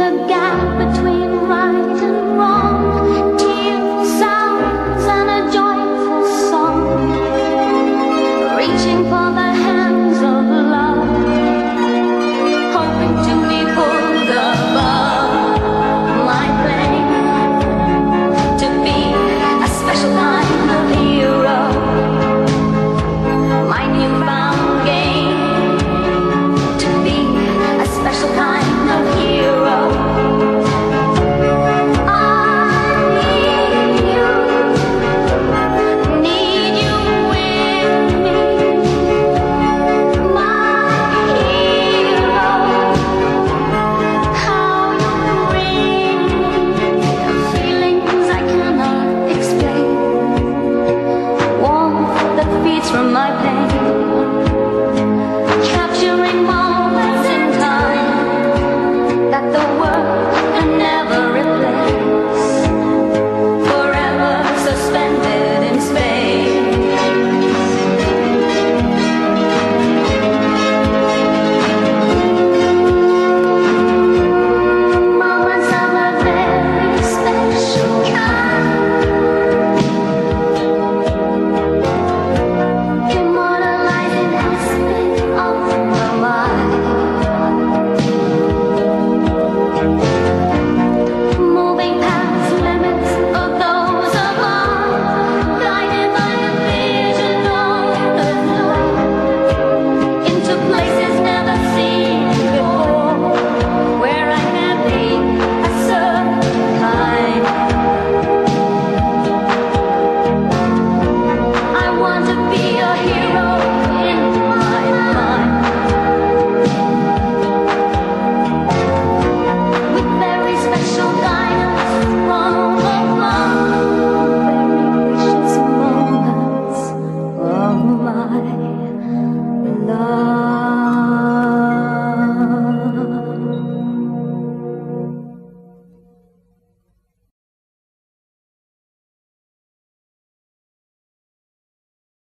the gap between